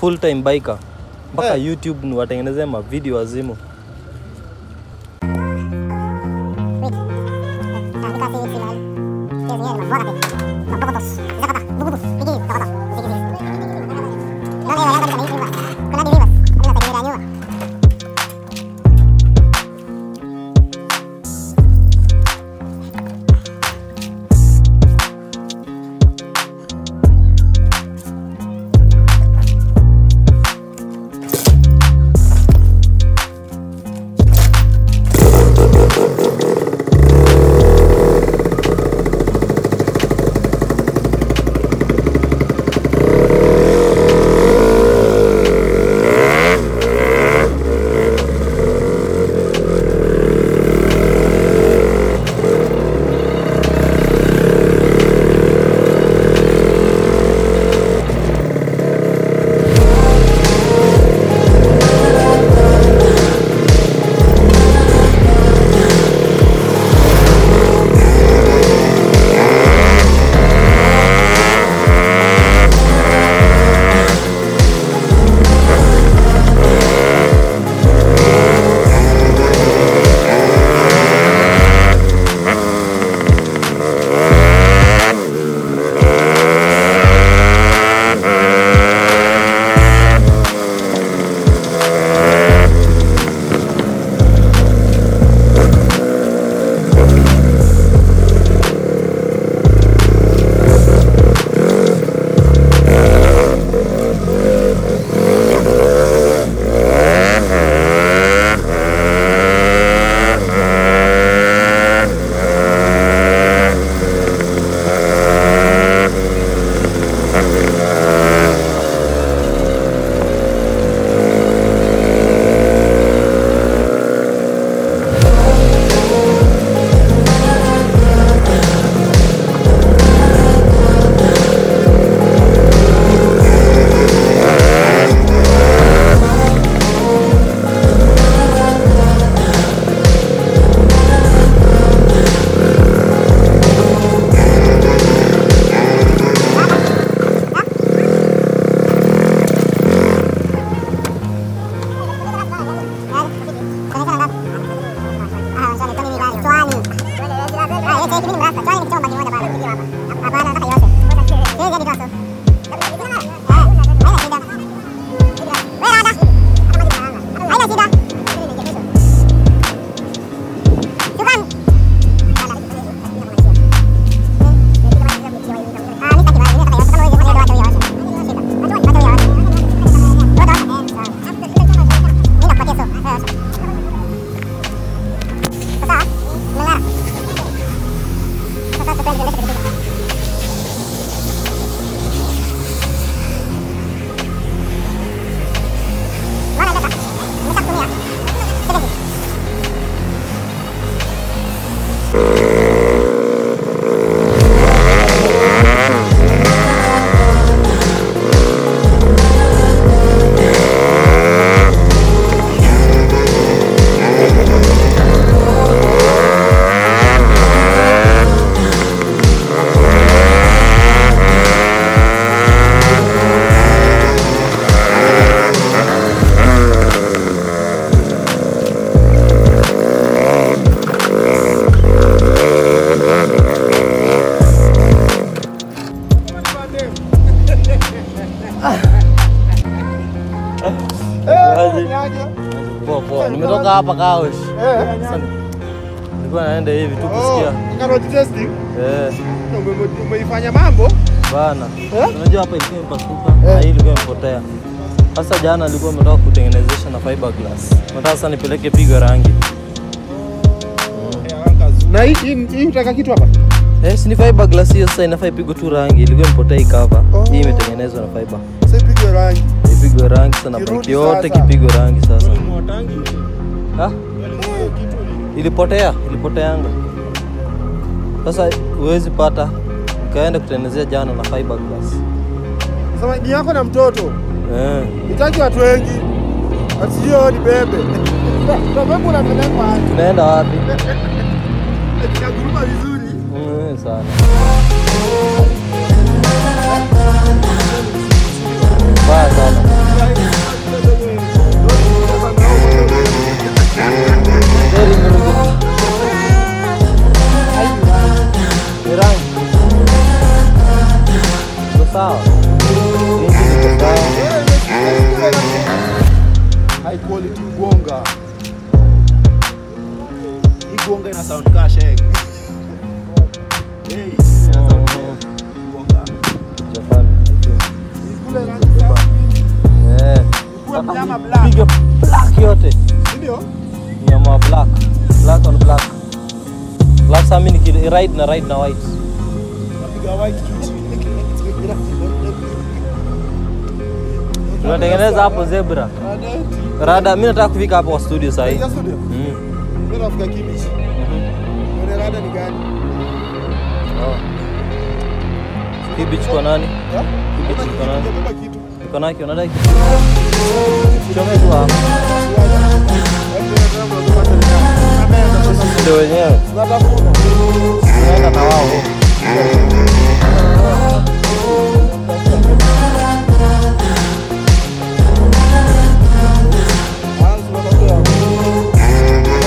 full time biker mpaka hey. YouTube ni watengenezee mavideo wazimu. sasa hivi ni mrasa. Chai ni kichomba, ni wanda bado. Kijiwa hapa. Hapa Kaosh. Sasa nilikuwa naenda hivi tu kusikia. Karoti testing Eh, umeifanya mambo bana. Eh? Unajua hapa ilikuwa imepasuka na hii ilikuwa imepotea. Sasa jana alikuwa ametoka kutengenezesha na fiberglass. Nataka sasa nipeleke pigo rangi. na hii hii- utaka kitu hapa Eh, si ni fiberglass hiyo sasa inafaa ipigwe tu rangi. Ilikuwa imepotea hii cover. Oh. Hii imetengenezwa na fiber. sasa ipigwe rangi Ipigwe rangi sana breki yote sasa. kipigwe rangi sasa. Ha? Ilipotea, ilipoteanga. Sasa huwezi pata. Kaenda kutengenezea jana na fiberglass. sasa ni yako na mtoto Eh. itaki watu wengi asio ni bebe Tunaenda wapi? Vizuri sana. Mbaya sana. high quality gonga sound Eh. Black. Piga black yote. Ndio? Nyama black. Black on black. Black sami ni ride na ride na white. Tunatengeneza hapo zebra. Rada, mimi nataka kufika hapo kwa studio sasa hivi. kwa nani? Mm. Mimi nafika Kibich. Mhm. Yule rada ni gani? Oh. Kibich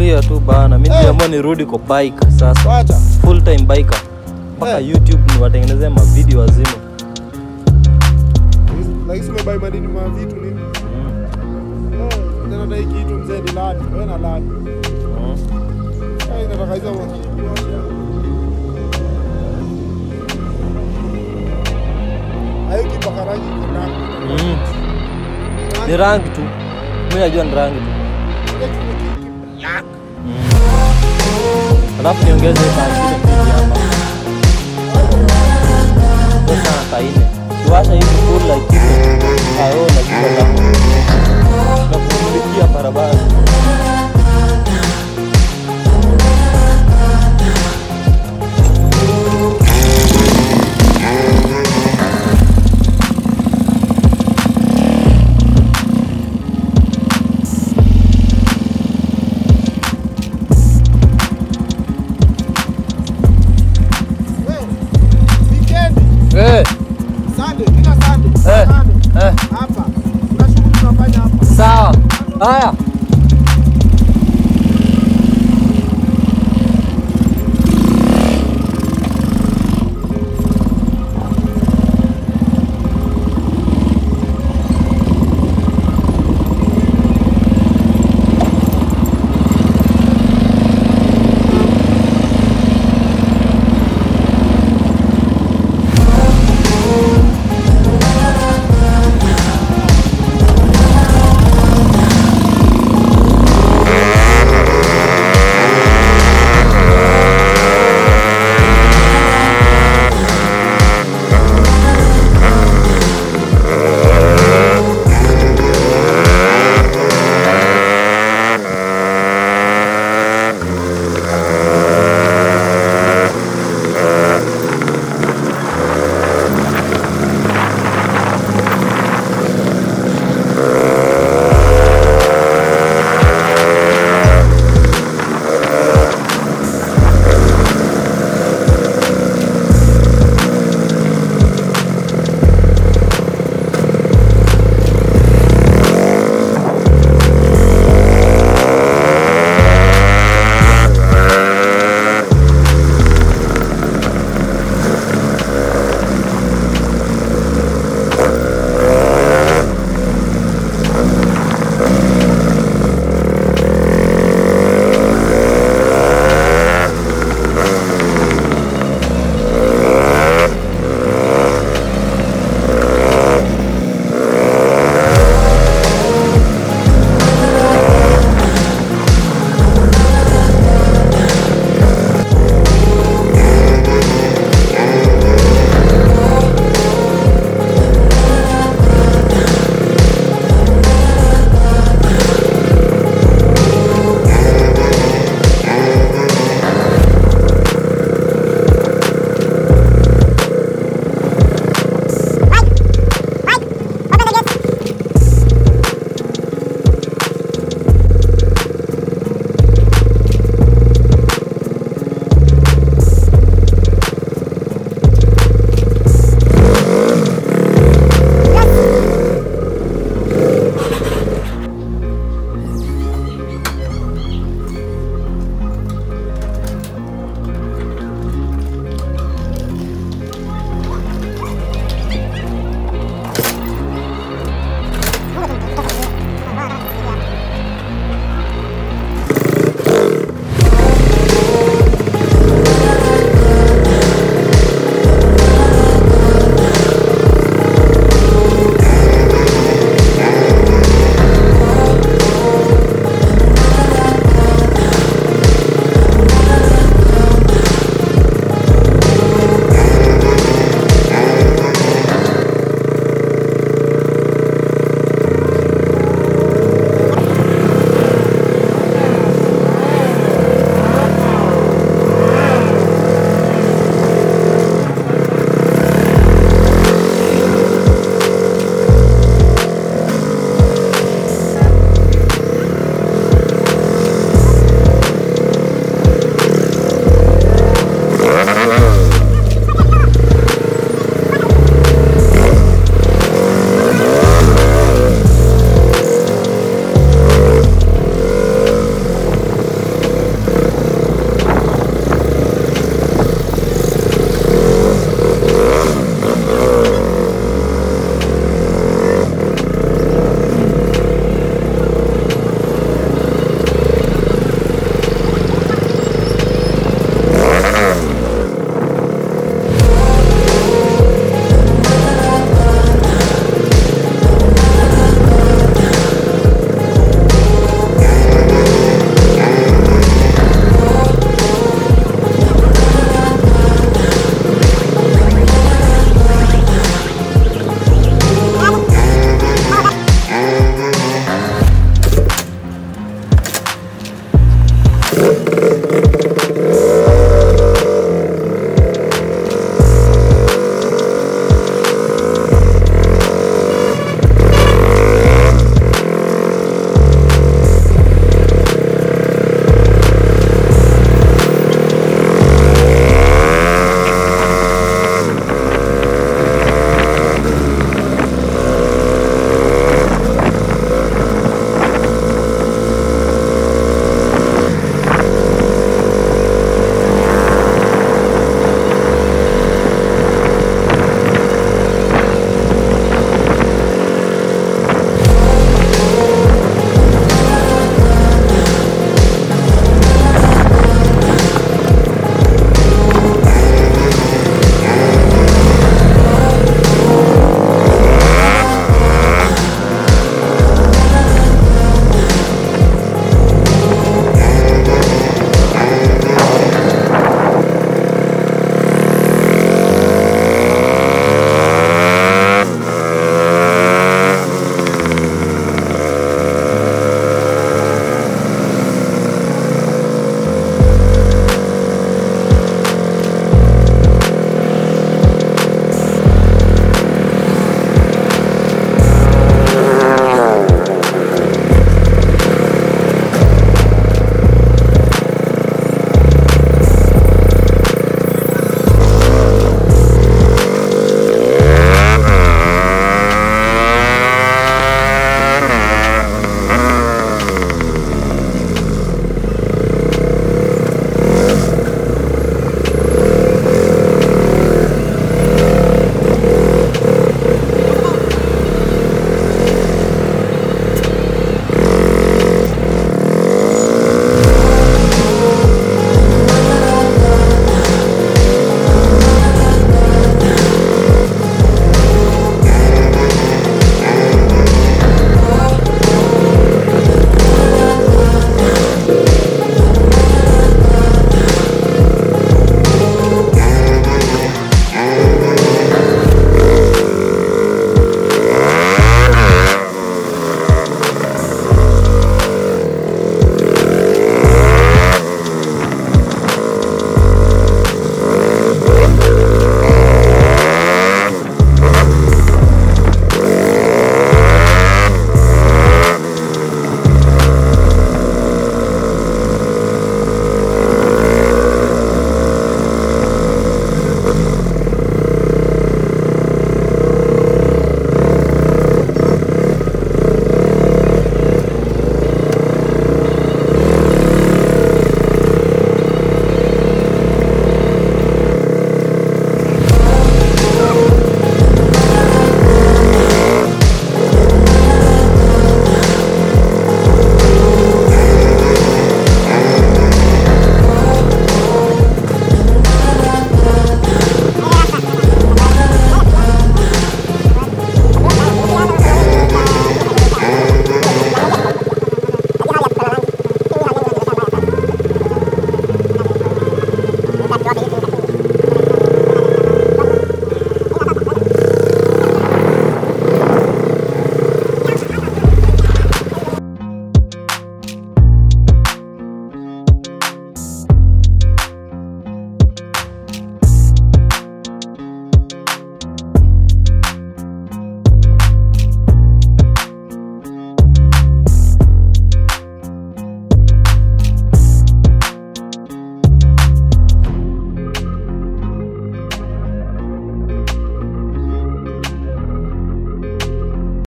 Tulia tu bana. Mimi hey. niliamua nirudi kwa bike sasa. Full time biker. Mpaka hey. YouTube wazima. Umebai madini ma video? Mm. Ni ladi. Mm. Rangi. Mm. Ni rangi tu. Mimi najua ni rangi tu. Mm. Alafu niongeze kaingine mbili hapa. Sasa kaine. Kiwasha hivi full like hivi. Hayo na kitu hapo. Na kumulikia barabara.